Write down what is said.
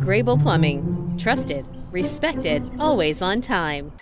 Grable Plumbing. Trusted, respected, always on time.